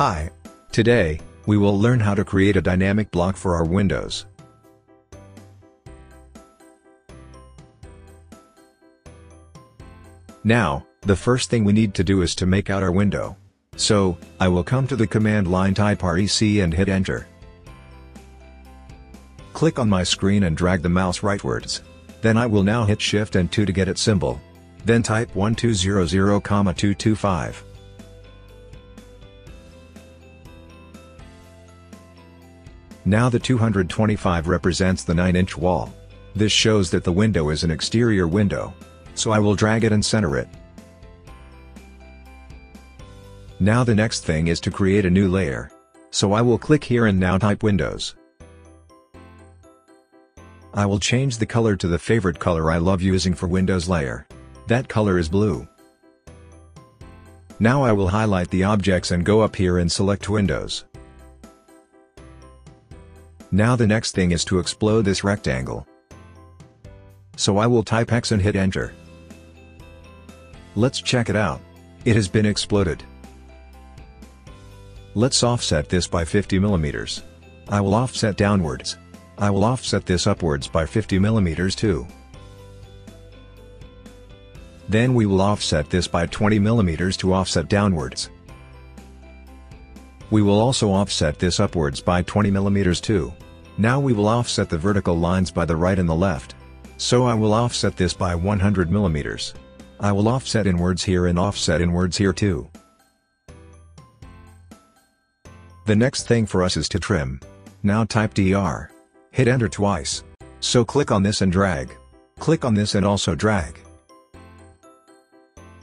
Hi. Today, we will learn how to create a dynamic block for our windows. Now, the first thing we need to do is to make out our window. So, I will come to the command line type REC and hit enter. Click on my screen and drag the mouse rightwards. Then I will now hit shift and 2 to get its symbol. Then type 1200,225. Now the 225 represents the 9-inch wall. This shows that the window is an exterior window. So I will drag it and center it. Now the next thing is to create a new layer. So I will click here and now type Windows. I will change the color to the favorite color I love using for Windows layer. That color is blue. Now I will highlight the objects and go up here and select Windows. Now the next thing is to explode this rectangle. So I will type X and hit enter. Let's check it out. It has been exploded. Let's offset this by 50 millimeters. I will offset downwards. I will offset this upwards by 50 millimeters too. Then we will offset this by 20 millimeters to offset downwards. We will also offset this upwards by 20 mm too. Now we will offset the vertical lines by the right and the left. So I will offset this by 100 mm. I will offset inwards here and offset inwards here too. The next thing for us is to trim. Now type TR. Hit enter twice. So click on this and drag. Click on this and also drag.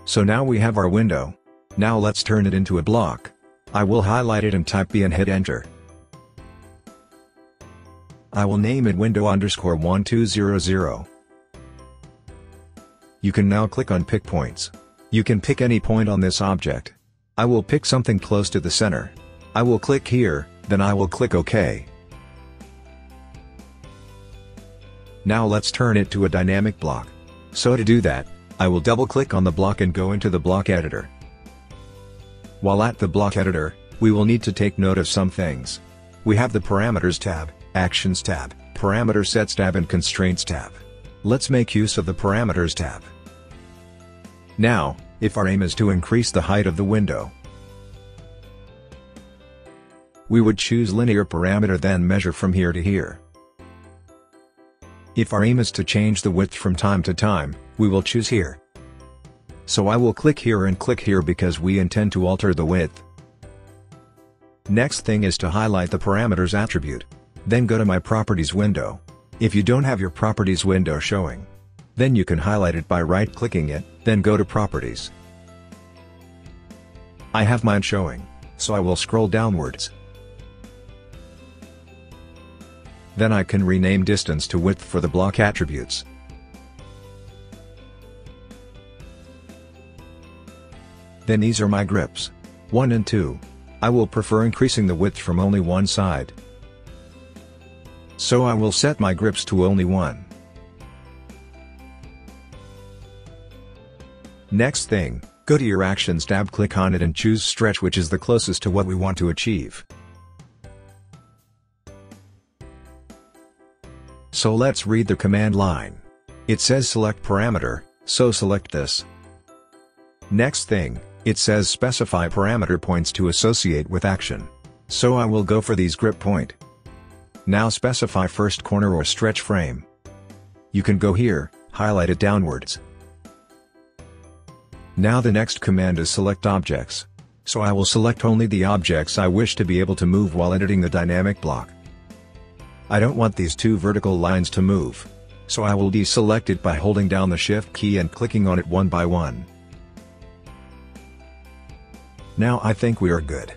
So now we have our window. Now let's turn it into a block. I will highlight it and type B and hit enter. I will name it window underscore 1200. You can now click on pick points. You can pick any point on this object. I will pick something close to the center. I will click here, then I will click OK. Now let's turn it to a dynamic block. So to do that, I will double click on the block and go into the block editor. While at the block editor, we will need to take note of some things. We have the Parameters tab, Actions tab, Parameter Sets tab and Constraints tab. Let's make use of the Parameters tab. Now, if our aim is to increase the height of the window, we would choose linear parameter then measure from here to here. If our aim is to change the width from time to time, we will choose here. So I will click here and click here because we intend to alter the width. Next thing is to highlight the parameters attribute. Then go to my properties window. If you don't have your properties window showing, then you can highlight it by right clicking it, then go to properties. I have mine showing, so I will scroll downwards. Then I can rename distance to width for the block attributes. Then these are my grips. 1 and 2. I will prefer increasing the width from only one side. So I will set my grips to only one. Next thing, go to your Actions tab click on it and choose Stretch which is the closest to what we want to achieve. So let's read the command line. It says select parameter, so select this. Next thing, it says specify parameter points to associate with action. So I will go for these grip point. Now specify first corner or stretch frame. You can go here, highlight it downwards. Now the next command is select objects. So I will select only the objects I wish to be able to move while editing the dynamic block. I don't want these two vertical lines to move. So I will deselect it by holding down the shift key and clicking on it one by one. Now I think we are good.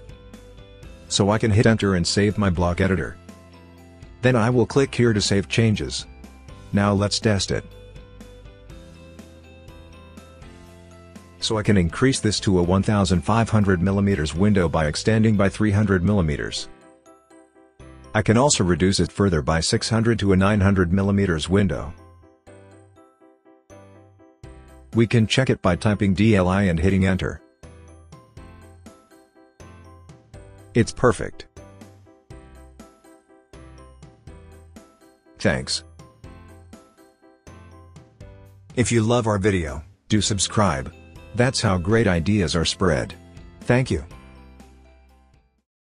So I can hit enter and save my block editor. Then I will click here to save changes. Now let's test it. So I can increase this to a 1500mm window by extending by 300mm. I can also reduce it further by 600 to a 900mm window. We can check it by typing DLI and hitting enter. It's perfect. Thanks. If you love our video, do subscribe. That's how great ideas are spread. Thank you.